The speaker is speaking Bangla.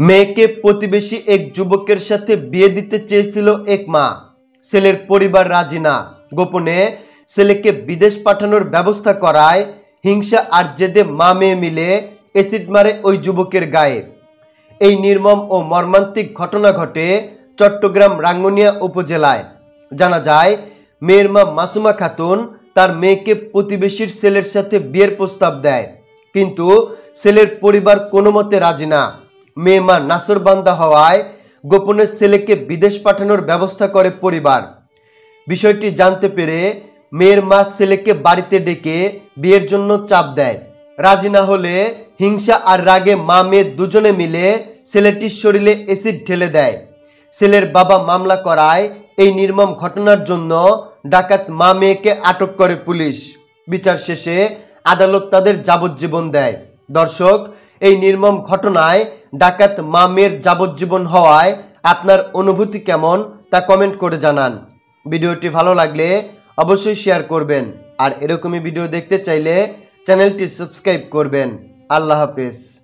মেয়েকে প্রতিবেশী এক যুবকের সাথে বিয়ে দিতে চেয়েছিল এক মা। ছেলের পরিবার রাজি না। গোপনে ছেলেকে বিদেশ পাঠানোর ব্যবস্থা করায় হিংসা আর জেদে মা মেয়ে মিলে অ্যাসিড মারে ওই যুবকের গায়ে। এই নির্মম ও মর্মান্তিক ঘটনা ঘটে চট্টগ্রাম রাঙ্গুনিয়া উপজেলায়। জানা যায়, মেয়ের মা মাসুমা খাতুন তার মেয়েকে প্রতিবেশীর ছেলের সাথে বিয়ের প্রস্তাব দেয়। কিন্তু ছেলের পরিবার কোনো মতে রাজি না। মেয়ে মা নাসরবান্দা হওয়ায় গোপনে ছেলেকে বিদেশ পাঠানোর ব্যবস্থা করে পরিবার। বিষয়টি জানতে পেরে মেয়ের মা ছেলেকে বাড়িতে ডেকে বিয়ের জন্য চাপ দেয়। রাজি না হলে হিংসা আর রাগে মা মেয়ে দুজনে মিলে ছেলেটির শরীরে অ্যাসিড ঢেলে দেয়। ছেলের বাবা মামলা করায় এই নির্মম ঘটনার জন্য ডাকাত মা মেয়েকে আটক করে পুলিশ। বিচার শেষে আদালত তাদের যাবজ্জীবন দেয়। দর্শক এই নির্মম ঘটনায় ডাকাত মামের যাবজ্জীবন হওয়ায় আপনার অনুভূতি কেমন তা কমেন্ট করে জানান। ভিডিওটি ভালো লাগলে অবশ্যই শেয়ার করবেন। আর এরকমই ভিডিও দেখতে চাইলে চ্যানেলটি সাবস্ক্রাইব করবেন। আল্লাহ হাফেজ।